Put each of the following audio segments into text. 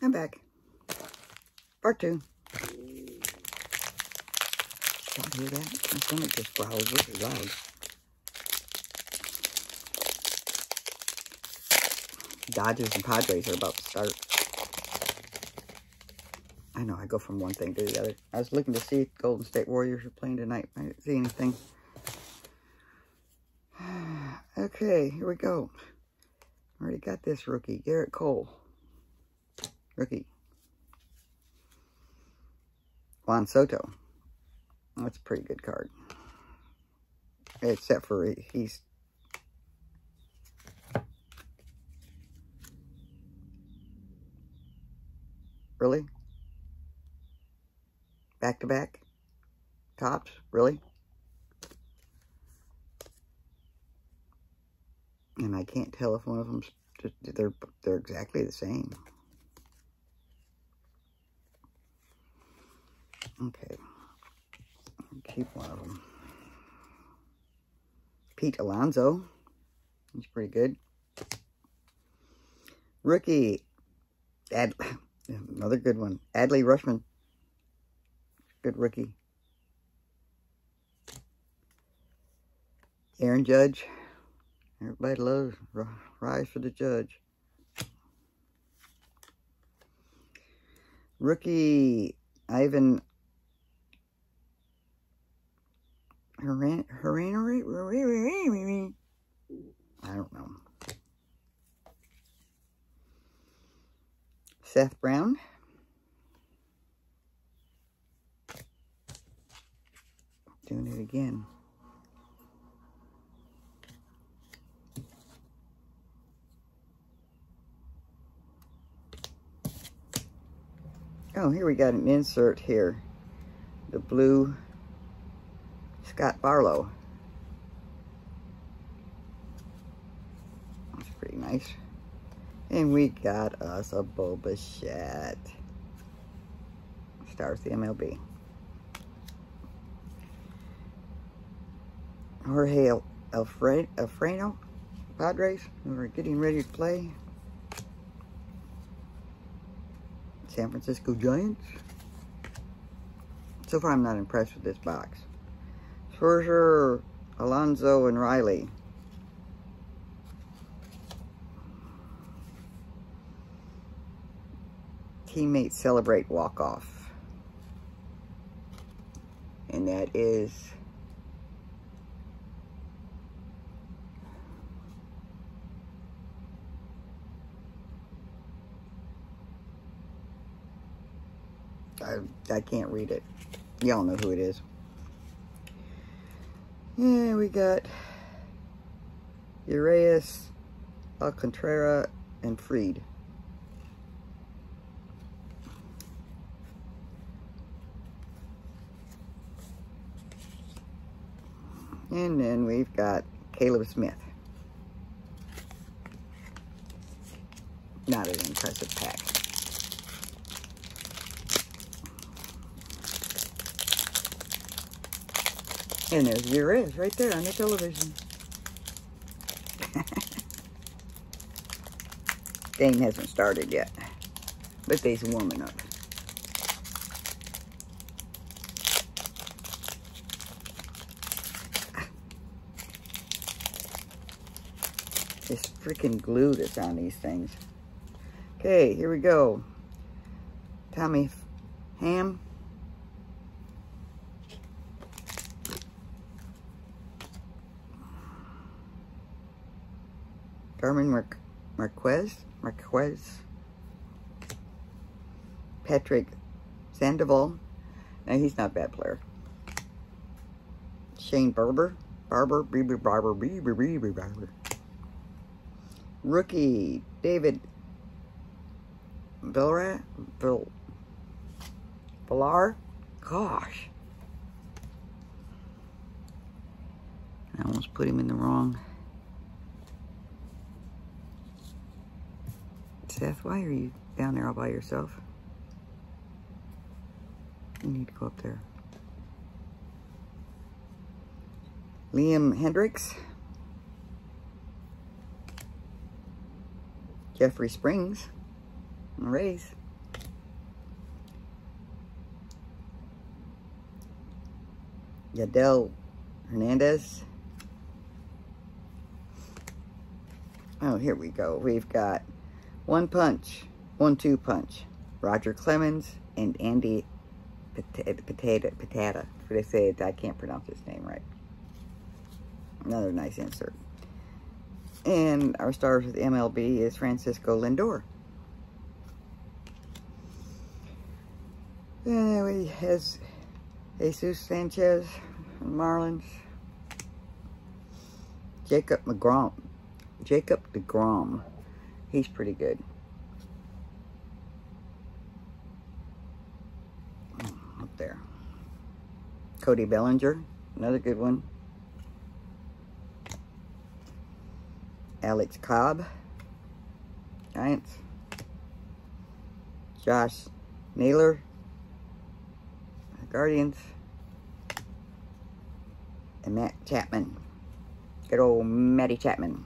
I'm back. Part two. Y'all hear that? My stomach just growls really loud. Dodgers and Padres are about to start. I know, I go from one thing to the other. I was looking to see if Golden State Warriors are playing tonight. I didn't see anything. okay, here we go. Already got this rookie, Gerrit Cole. Rookie. Juan Soto. That's a pretty good card. Except for he's... Really? Back to back? Topps? Really? And I can't tell if one of them's just, they're they're exactly the same. Okay. Keep one of them. Pete Alonso. He's pretty good. Rookie. Ad, another good one. Adley Rutschman. Good rookie. Aaron Judge. Everybody loves Rise for the Judge. Rookie Ivan Haran, Haran, I don't know. Seth Brown. Doing it again. Oh, here we got an insert here. The blue Scott Barlow. That's pretty nice. And we got us a Bo Bichette. Stars the MLB. Jorge Alfaro, Padres, we are getting ready to play. San Francisco Giants. So far, I'm not impressed with this box. Scherzer, Alonso, and Riley. Teammates celebrate walk-off. And that is... I, I can't read it. Y'all know who it is. Yeah, we got Urias, Alcantara, and Fried. And then we've got Caleb Smith. Not an impressive pack. And there's is right there on the television. Game hasn't started yet, but they's warming up. This freaking glue that's on these things. Okay, here we go. Tommy Pham. German Mar Marquez, Marquez, Patrick Sandoval. Now he's not a bad player. Shane Barber, Barber, Bieber, Barber, Bieber, Bieber, Barber. Rookie David Villar, Vil, Villar. Gosh, I almost put him in the wrong. Seth, why are you down there all by yourself? You need to go up there. Liam Hendriks. Jeffrey Springs. And Rays. Yadiel Hernandez. Oh, here we go. We've got one punch, one two punch. Roger Clemens and Andy Potato, Potato, Patata. They say I can't pronounce his name right. Another nice insert. And our stars with MLB is Francisco Lindor. And we has Jesus Sanchez Marlins. Jacob McGrom. Jacob DeGrom. He's pretty good. Hmm, up there. Cody Bellinger. Another good one. Alex Cobb. Giants. Josh Naylor. Guardians. And Matt Chapman. Good old Matty Chapman.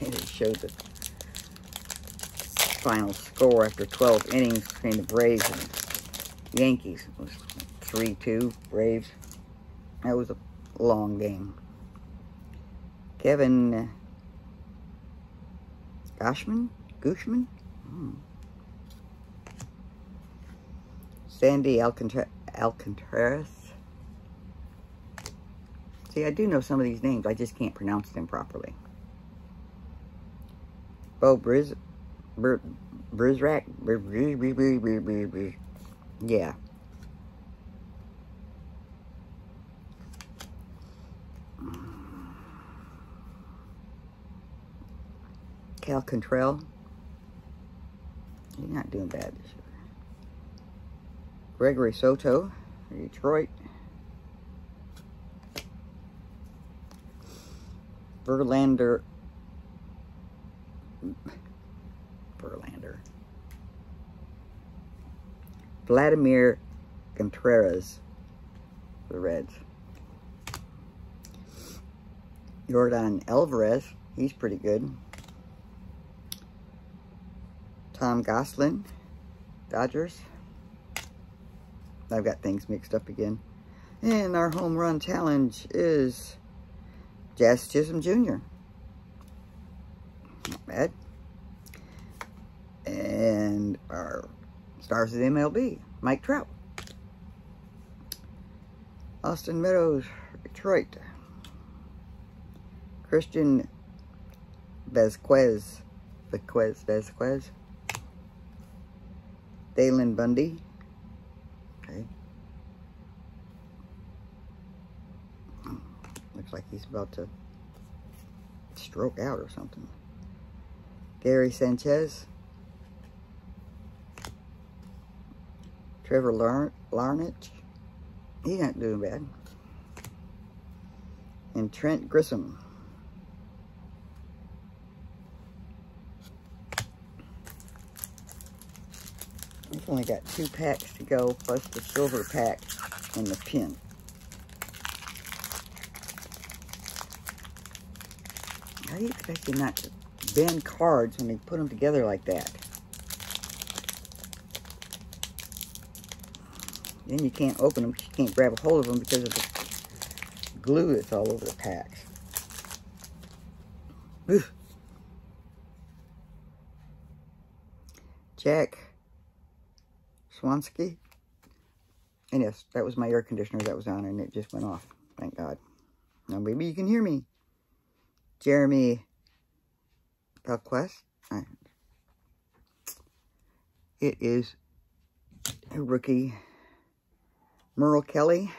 And it showed the final score after 12 innings between the Braves and Yankees. It was 3-2 Braves. That was a long game. Kevin Goshman? Gushman? Hmm. Sandy Alcantara Alcantara. See, I do know some of these names. I just can't pronounce them properly. Bo Briz... Br Brizrak? Br Br Br Br Br Br Yeah. Cal Quantrill. He's not doing bad this year. Gregory Soto, Detroit. Verlander. Verlander. Vladimir Contreras the Reds. Jordan Alvarez, he's pretty good. Tom Gosselin, Dodgers. I've got things mixed up again. And our home run challenge is Jazz Chisholm Jr. And our stars of the MLB, Mike Trout. Austin Meadows, Detroit. Christian Vasquez. Vasquez, Vasquez. Dylan Bundy. Okay. Looks like he's about to stroke out or something. Gary Sanchez. Trevor Lar Larnach. He's not doing bad. And Trent Grisham. We've only got two packs to go, plus the silver pack and the pin. How do you expect you not to bend cards when they put them together like that? Then you can't open them, you can't grab a hold of them because of the glue that's all over the packs. Jack Swansky. And yes, that was my air conditioner that was on and it just went off. Thank God. Now maybe you can hear me. Jeremy Belquest. It is rookie. Merrill Kelly.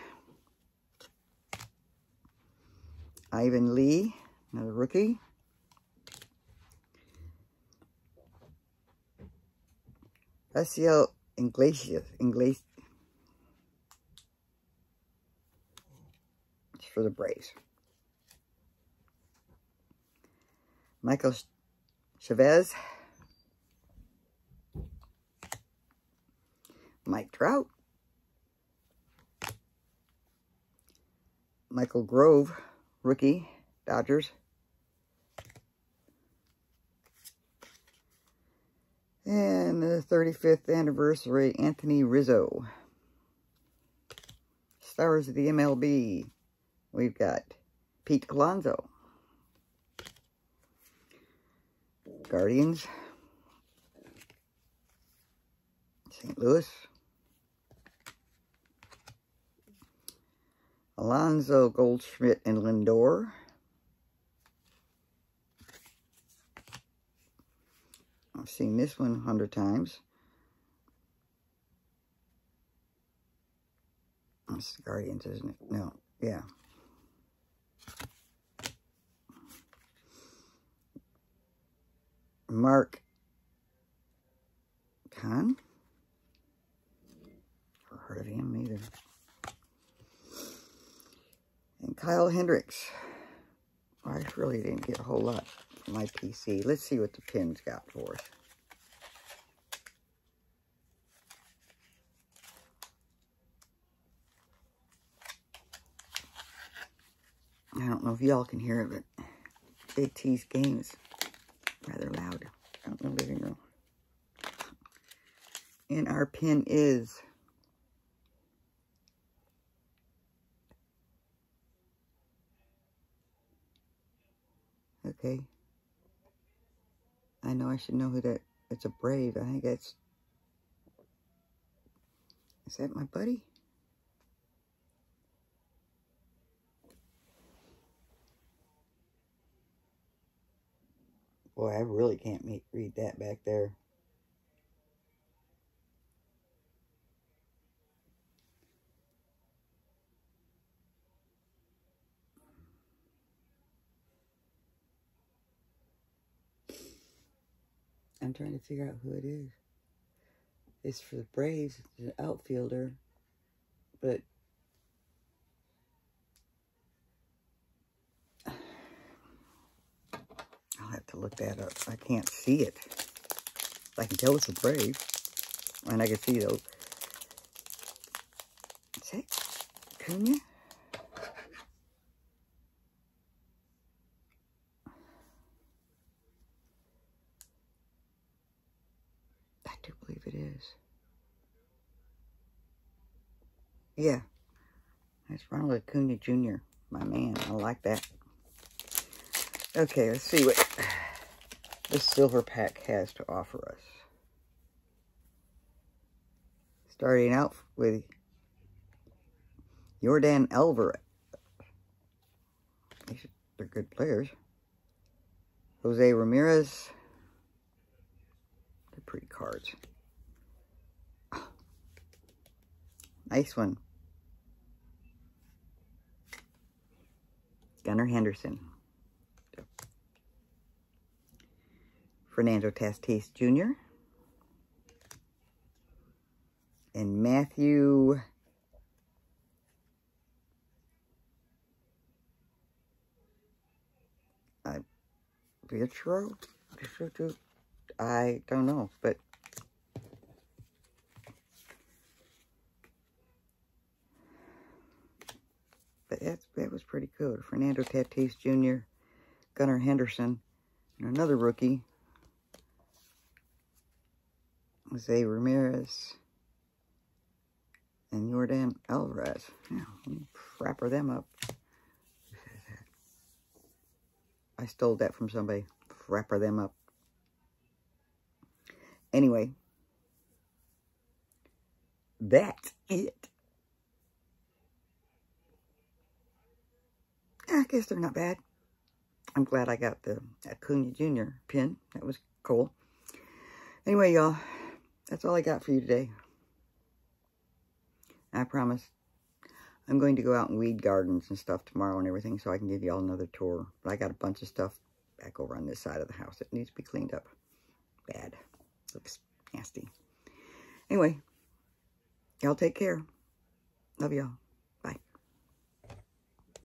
Ivan Lee, another rookie. Raisel Iglesias. It's for the Braves. Michael Chavez, Mike Trout, Michael Grove, rookie, Dodgers, and the 35th anniversary, Anthony Rizzo. Stars of the MLB, we've got Pete Alonso, Guardians. St. Louis. Alonzo Goldschmidt and Lindor. I've seen this one a hundred times. It's the Guardians, isn't it? No, yeah. Mark Kahn. Never heard of him either. And Kyle Hendricks. I really didn't get a whole lot from my PC. Let's see what the pins got for us. I don't know if y'all can hear it, but Big T's game is rather loud out in the living room. And our pin is Okay. I know I should know who that, it's a Brave. I think that's, is that my buddy? Boy, I really can't meet, read that back there. I'm trying to figure out who it is. It's for the Braves. It's an outfielder. But to look that up. I can't see it. I can tell it's a Brave. And I can see those. That Cunha? I do believe it is. Yeah. That's Ronald Acuna Jr., my man. I like that. Okay, let's see what this silver pack has to offer us. Starting out with Jordan Alvarez. They're good players. Jose Ramirez. They're pretty cards. Nice one. Gunnar Henderson. Fernando Tatis Jr. And Matthew uh? I don't know, but but that, that was pretty good. Fernando Tatis Jr., Gunnar Henderson, and another rookie, Jose Ramirez, and Jordan Alvarez. Yeah, wrapper them up. I stole that from somebody. Wrapper them up. Anyway, that's it. I guess they're not bad. I'm glad I got the Acuna Jr. pin. That was cool. Anyway, y'all, that's all I got for you today. I promise I'm going to go out and weed gardens and stuff tomorrow and everything so I can give you all another tour. But I got a bunch of stuff back over on this side of the house that needs to be cleaned up. Bad. Looks nasty. Anyway, y'all take care. Love y'all.